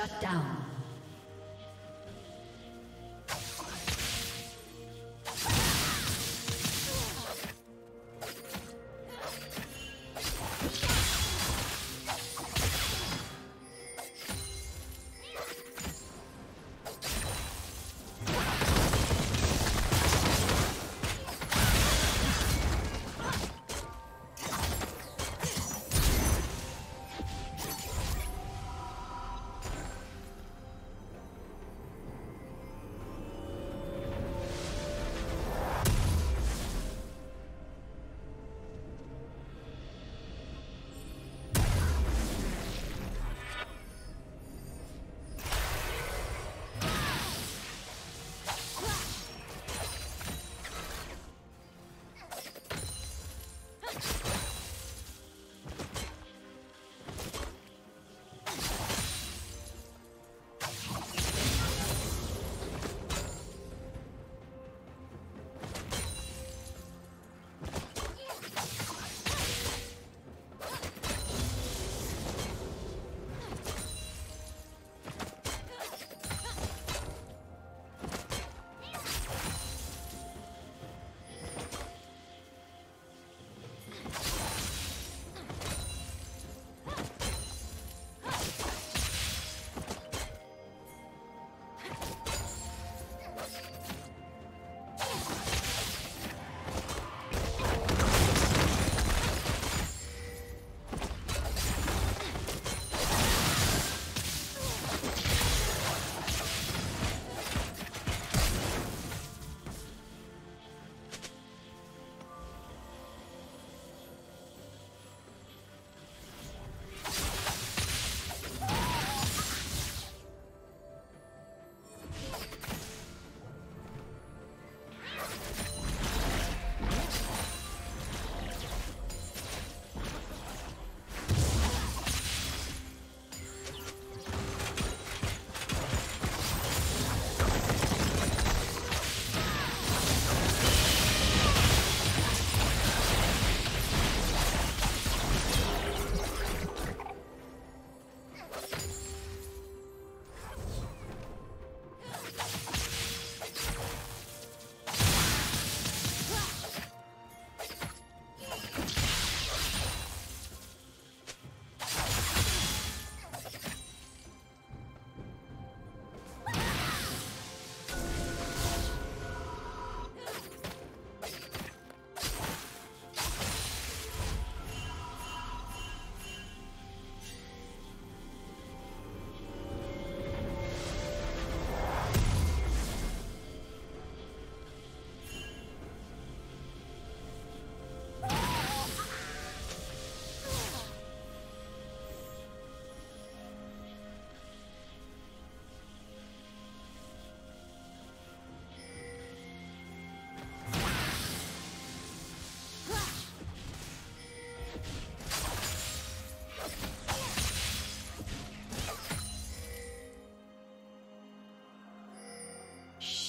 Shut down.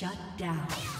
Shut down.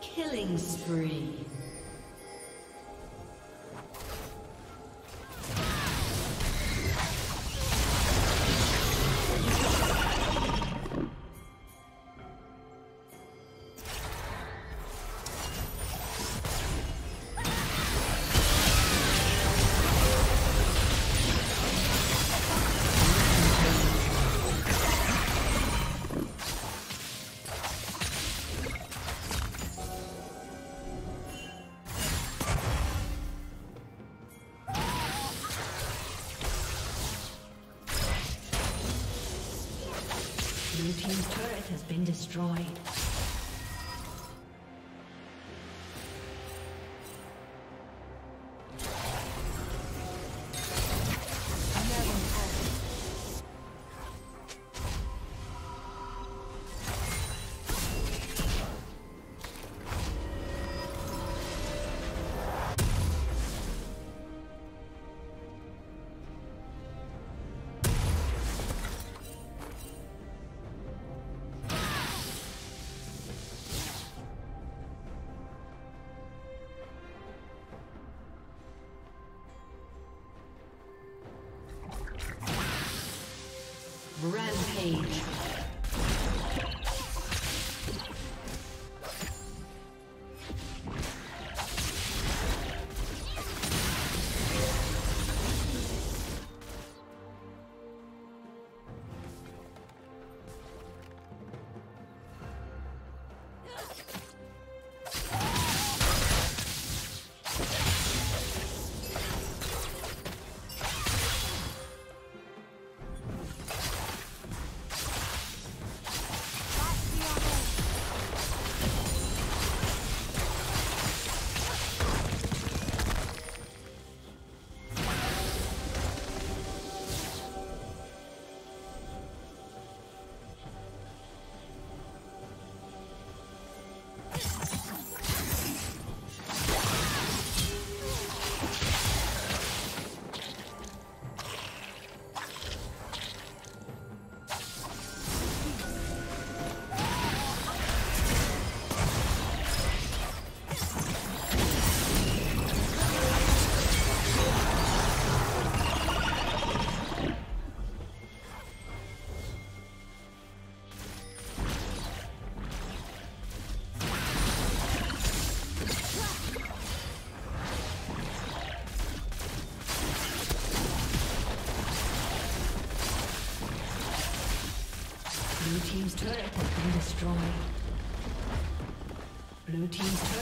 Killing spree. Been destroyed. Destroyed. Blue Team's turret